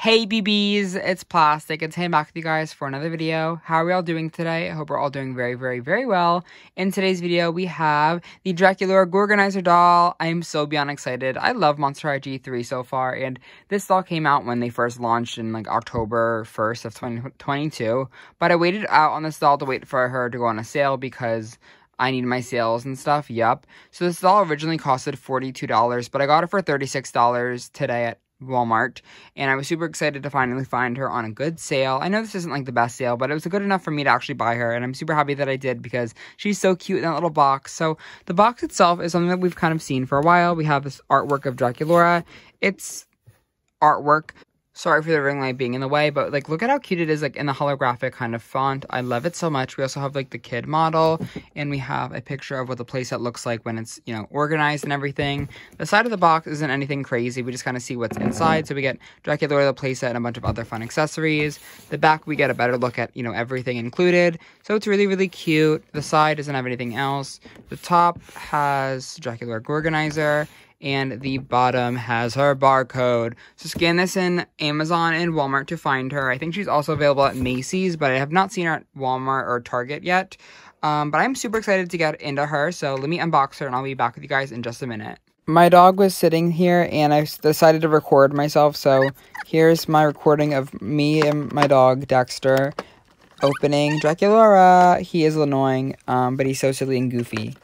Hey BBs, it's Plastic. It's Ham back with you guys for another video. How are we all doing today? I hope we're all doing very, very, very well. In today's video, we have the Draculaura Gore-Ganizer doll. I am so beyond excited. I love Monster High G3 so far, and this doll came out when they first launched in like October 1st of 2022. But I waited out on this doll to wait for her to go on a sale because I need my sales and stuff. Yup. So this doll originally costed $42, but I got it for $36 today at Walmart, and I was super excited to finally find her on a good sale. I know this isn't like the best sale, but it was good enough for me to actually buy her, and I'm super happy that I did because she's so cute in that little box. So the box itself is something that we've kind of seen for a while. We have this artwork of Draculaura. It's artwork Sorry for the ring light being in the way, but like look at how cute it is like in the holographic kind of font. I love it so much. We also have like the kid model and we have a picture of what the playset looks like when it's, you know, organized and everything. The side of the box isn't anything crazy. We just kind of see what's inside. So we get Draculaura the playset and a bunch of other fun accessories. The back we get a better look at, you know, everything included. So it's really, really cute. The side doesn't have anything else. The top has Draculaura Gore-Ganizer and the bottom has her barcode. So scan this in Amazon and Walmart to find her. I think she's also available at Macy's, but I have not seen her at Walmart or Target yet. Um, but I'm super excited to get into her, so let me unbox her and I'll be back with you guys in just a minute. My dog was sitting here and I decided to record myself, so here's my recording of me and my dog, Dexter, opening Draculaura. He is annoying, um, but he's so silly and goofy.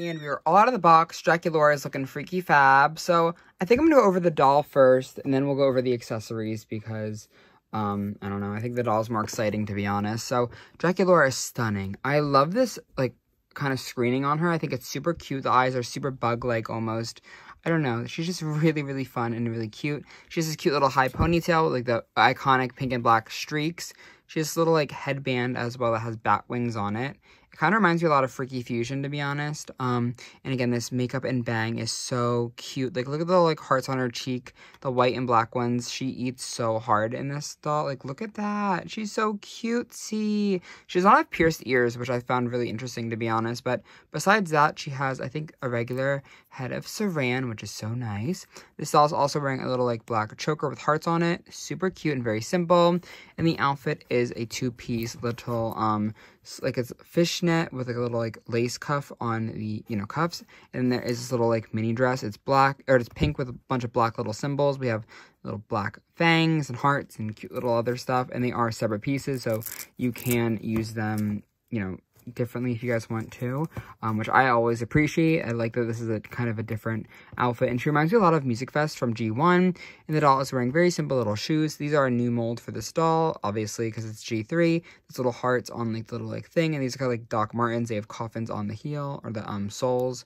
And we are all out of the box. Draculaura is looking freaky fab. So I think I'm going to go over the doll first, and then we'll go over the accessories because, um, I don't know. I think the doll's more exciting, to be honest. So Draculaura is stunning. I love this, like, kind of screening on her. I think it's super cute. The eyes are super bug-like almost. I don't know. She's just really, really fun and really cute. She has this cute little high ponytail with, like, the iconic pink and black streaks. She has this little, like, headband as well that has bat wings on it. It kind of reminds me a lot of Freaky Fusion, to be honest. Um, and again, this makeup and bang is so cute. Like, look at the, like, hearts on her cheek. The white and black ones. She eats so hard in this doll. Like, look at that. She's so cutesy. She does not have pierced ears, which I found really interesting, to be honest. But besides that, she has, I think, a regular head of saran, which is so nice. This doll is also wearing a little, like, black choker with hearts on it. Super cute and very simple. And the outfit is a two-piece little, um, like it's fishnet with like a little like lace cuff on the you know cuffs and there is this little like mini dress. It's black or it's pink with a bunch of black little symbols. We have little black fangs and hearts and cute little other stuff and they are separate pieces so you can use them you know differently if you guys want to, um, which I always appreciate. I like that this is a kind of a different outfit, and she reminds me a lot of Music Fest from G1, and the doll is wearing very simple little shoes. These are a new mold for this doll, obviously, because it's G3. These little hearts on like the little like thing, and these are kind of like Doc Martens. They have coffins on the heel, or the um soles.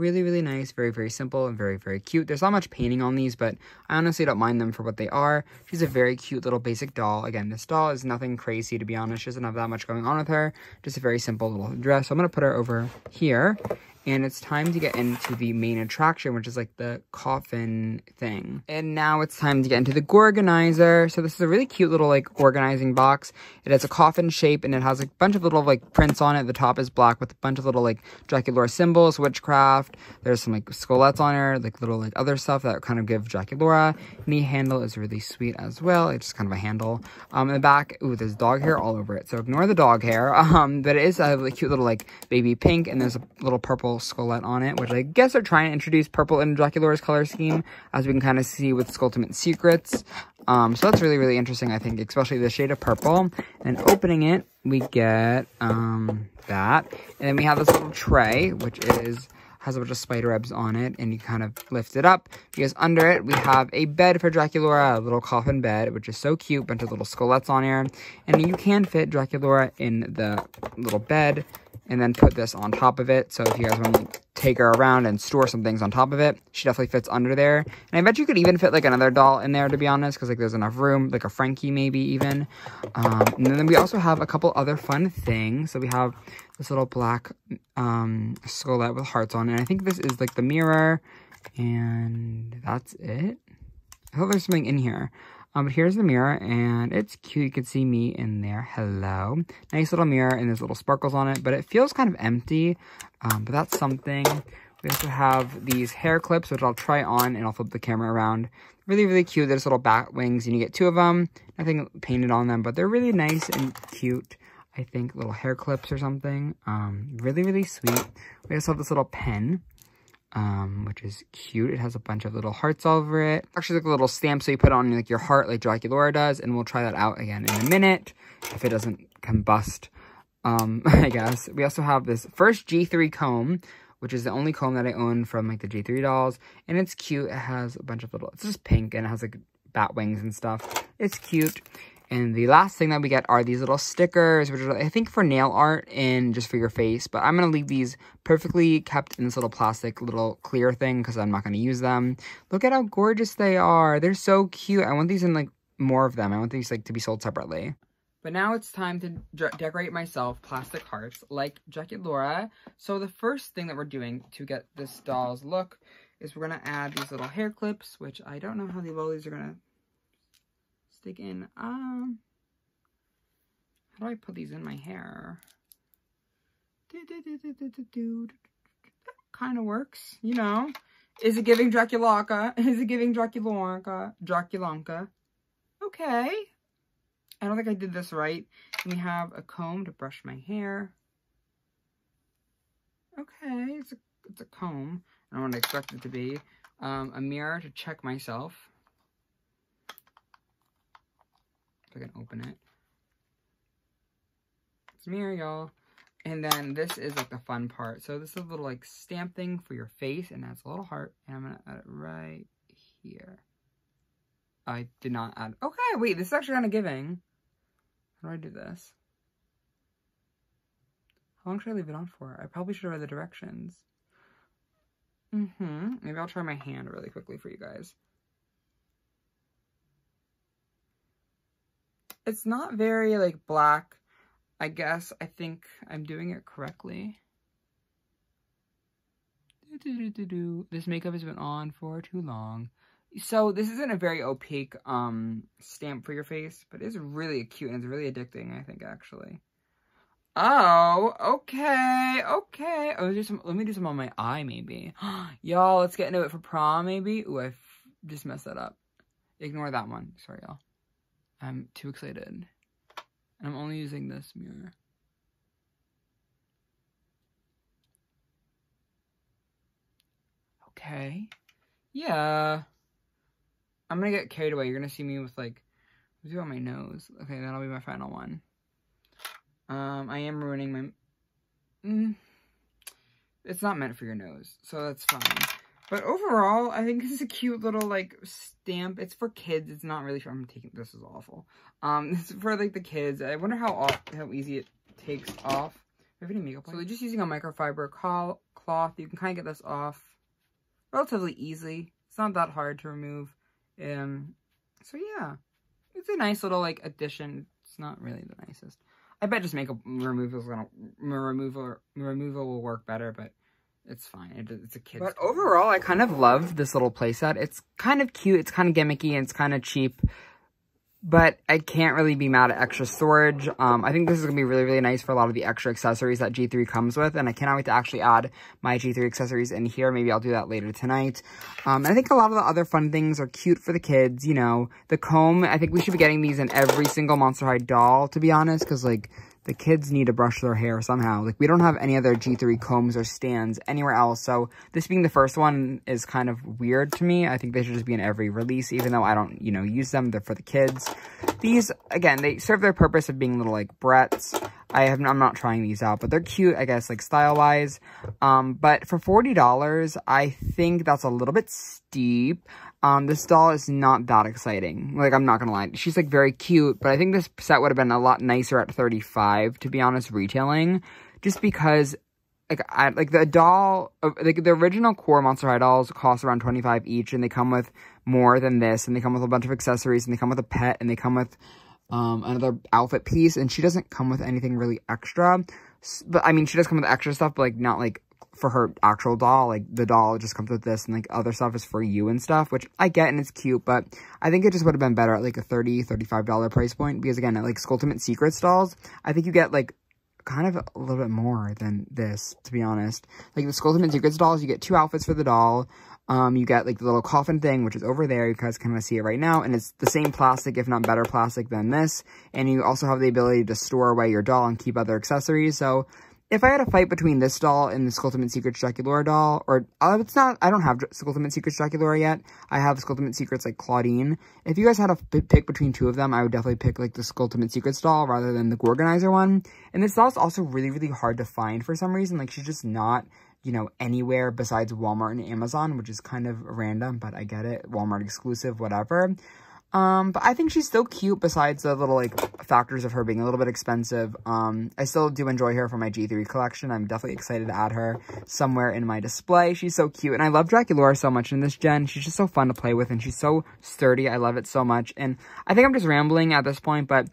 Really, really nice. Very, very simple and very, very cute. There's not much painting on these, but I honestly don't mind them for what they are. She's a very cute little basic doll. Again, this doll is nothing crazy, to be honest. She doesn't have that much going on with her. Just a very simple little dress. So I'm going to put her over here and it's time to get into the main attraction, which is like the coffin thing. And now it's time to get into the Gore-Ganizer. So this is a really cute little like organizing box. It has a coffin shape and it has a bunch of little like prints on it. The top is black with a bunch of little like Draculaura symbols, witchcraft. There's some like skullettes on there, like little like other stuff that kind of give Draculaura. And the handle is really sweet as well. It's just kind of a handle. Um, in the back, ooh, there's dog hair all over it. So ignore the dog hair. Um, but it is a cute little like baby pink and there's a little purple purple on it, which I guess they're trying to introduce purple in Draculaura's color scheme, as we can kind of see with Skulltimate Secrets. Um, so that's really, really interesting, I think, especially the shade of purple. And opening it, we get um, that. And then we have this little tray, which is has a bunch of spider webs on it, and you kind of lift it up, because under it, we have a bed for Draculaura, a little coffin bed, which is so cute, bunch of little skullettes on here, and you can fit Draculaura in the little bed, and then put this on top of it. So if you guys want to take her around and store some things on top of it, she definitely fits under there. And I bet you could even fit like another doll in there, to be honest, because like there's enough room, like a Frankie maybe even. Um, and then we also have a couple other fun things. So we have this little black um, skullette with hearts on it. And I think this is like the mirror, and that's it. I hope there's something in here. Um, but here's the mirror, and it's cute. You can see me in there. Hello. Nice little mirror, and there's little sparkles on it, but it feels kind of empty. Um, but that's something. We also have these hair clips, which I'll try on, and I'll flip the camera around. Really, really cute. There's little bat wings, and you get two of them. Nothing painted on them, but they're really nice and cute. I think little hair clips or something. Um, really, really sweet. We also have this little pen um, which is cute. It has a bunch of little hearts all over it. Actually, like a little stamp, so you put on like your heart like Draculaura does, and we'll try that out again in a minute if it doesn't combust, um, I guess. We also have this first G3 comb, which is the only comb that I own from like the G3 dolls, and it's cute. It has a bunch of little, it's just pink, and it has like bat wings and stuff. It's cute. And the last thing that we get are these little stickers, which are, I think, for nail art and just for your face. But I'm going to leave these perfectly kept in this little plastic little clear thing because I'm not going to use them. Look at how gorgeous they are. They're so cute. I want these in, like, more of them. I want these, like, to be sold separately. But now it's time to decorate myself plastic hearts like Draculaura. So the first thing that we're doing to get this doll's look is we're going to add these little hair clips, which I don't know how the these are going to stick in. Um, how do I put these in my hair? That kind of works, you know. Is it giving Draculaka? Is it giving Draculanka? Draculanka? Okay. I don't think I did this right. We have a comb to brush my hair. Okay, it's a, it's a comb. I don't want to expect it to be. Um, a mirror to check myself. If I can open it. It's mirror, y'all. And then this is like the fun part. So this is a little like stamp thing for your face and that's a little heart. And I'm to add it right here. I did not add. Okay, wait, this is actually kind of giving. How do I do this? How long should I leave it on for? I probably should read the directions. Mm-hmm. Maybe I'll try my hand really quickly for you guys. It's not very, like, black. I guess I think I'm doing it correctly. This makeup has been on for too long. So this isn't a very opaque um stamp for your face, but it's really cute and it's really addicting, I think, actually. Oh, okay, okay. Oh, do some, let me do some on my eye, maybe. y'all, let's get into it for prom, maybe. Ooh, I just messed that up. Ignore that one. Sorry, y'all. I'm too excited. And I'm only using this mirror. Okay. Yeah. I'm gonna get carried away. You're gonna see me with like, do on my nose. Okay, that'll be my final one. Um, I am ruining my, mm, it's not meant for your nose, so that's fine. But overall, I think this is a cute little, like, stamp. It's for kids. It's not really for, I'm taking, this is awful. Um, this is for, like, the kids. I wonder how off, how easy it takes off. Do I have any makeup So just using a microfiber cloth, you can kind of get this off relatively easily. It's not that hard to remove. Um, so yeah, it's a nice little, like, addition. It's not really the nicest. I bet just makeup removal is gonna, removal, removal will work better, but it's fine. It, it's a kid's But toy. overall, I kind of love this little playset. It's kind of cute. It's kind of gimmicky and it's kind of cheap. But I can't really be mad at extra storage. Um, I think this is going to be really, really nice for a lot of the extra accessories that G3 comes with. And I cannot wait to actually add my G3 accessories in here. Maybe I'll do that later tonight. Um, I think a lot of the other fun things are cute for the kids. You know, the comb. I think we should be getting these in every single Monster High doll, to be honest. Because, like, the kids need to brush their hair somehow. Like, we don't have any other G3 combs or stands anywhere else, so this being the first one is kind of weird to me. I think they should just be in every release, even though I don't, you know, use them. They're for the kids. These, again, they serve their purpose of being little, like, Bretts. I have, I'm not trying these out, but they're cute, I guess, like, style-wise. Um, but for $40, I think that's a little bit steep. Um, this doll is not that exciting. Like, I'm not gonna lie. She's, like, very cute, but I think this set would have been a lot nicer at 35 to be honest, retailing. just because like I like the doll uh, like the original core Monster High dolls cost around 25 each and they come with more than this and they come with a bunch of accessories and they come with a pet and they come with um another outfit piece and she doesn't come with anything really extra but I mean she does come with extra stuff but like not like for her actual doll like the doll just comes with this and like other stuff is for you and stuff which I get and it's cute but I think it just would have been better at like a 30 35 dollar price point because again at like Skulltimate Secrets dolls I think you get like kind of a little bit more than this, to be honest. Like, the Skulltimate Secrets dolls, you get two outfits for the doll. Um, you get, like, the little coffin thing, which is over there. You guys kind of see it right now. And it's the same plastic, if not better plastic than this. And you also have the ability to store away your doll and keep other accessories. So, if I had a fight between this doll and the Skulltimate Secrets Draculaura doll, or uh, it's not, I don't have Skulltimate Secrets Draculaura yet. I have Skulltimate Secrets like Claudine. If you guys had a pick between two of them, I would definitely pick like the Skulltimate Secrets doll rather than the Gore-Ganizer one. And this doll is also really, really hard to find for some reason. Like she's just not, you know, anywhere besides Walmart and Amazon, which is kind of random, but I get it. Walmart exclusive, whatever. Um, but I think she's still cute besides the little, like, factors of her being a little bit expensive. Um, I still do enjoy her for my G3 collection. I'm definitely excited to add her somewhere in my display. She's so cute, and I love Draculaura so much in this gen. She's just so fun to play with, and she's so sturdy. I love it so much, and I think I'm just rambling at this point, but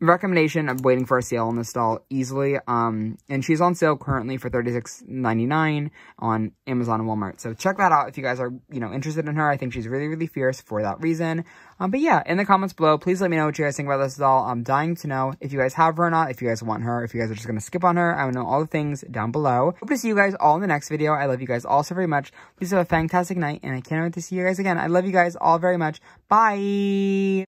recommendation i'm waiting for a sale on this doll easily. Um and she's on sale currently for $36.99 on amazon and walmart. So check that out if you guys are you know interested in her. I think she's really really fierce for that reason. Um but yeah in the comments below please let me know what you guys think about this doll. I'm dying to know if you guys have her or not if you guys want her if you guys are just gonna skip on her. I want to know all the things down below. Hope to see you guys all in the next video. I love you guys all so very much. Please have a fantastic night and i can't wait to see you guys again. I love you guys all very much. Bye